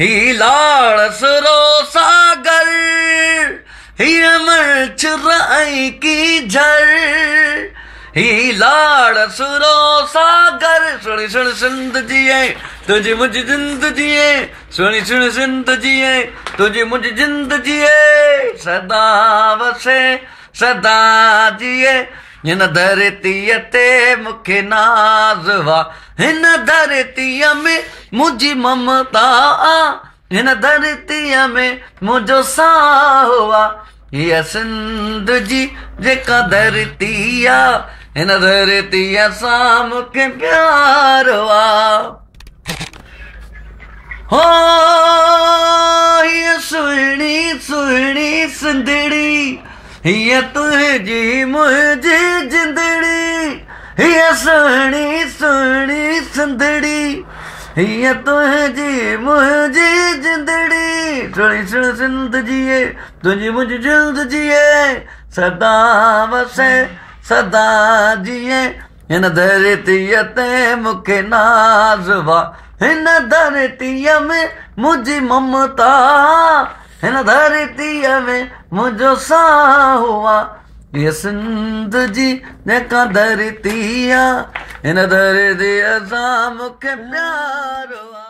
ही लाड़स रो सागर ही अमर चुराई की झर ही लाड़स रो सागर, सुनी, सुन, सिंध जिए तुझे मुझे जिंद जिए सुनी, सुन, सिंध जिए तुझे मुझे जिंद जिए सदा बसे सदा जिए هن ڌرتيءَ تي مون کي ناز هن ڌرتيءَ ۾ منهنجي ممتا هن ڌرتيءَ ۾ منهنجو ساهه آهي هيءَ سنڌ جي جيڪا ڌرتي آهي هن ڌرتيءَ سان مون کي پيار آهي هو هيءَ تنهنجي منهنجي سهڻي سهڻي سنڌڙي. هيءَ تنهنجي منهنجي سنڌ جيئي تنهنجي منهنجي جند جيئي. سدا جيئي. هن ڌرتيءَ تي مون کي ناز هن ڌرتيءَ ۾ منهنجي ممتا. هن ڌرتيءَ ۾ منهنجو ساهه آهي سنڌ جي جيڪا ڌرتي آهي هن ڌرتيءَ سان مون کي پيار آهي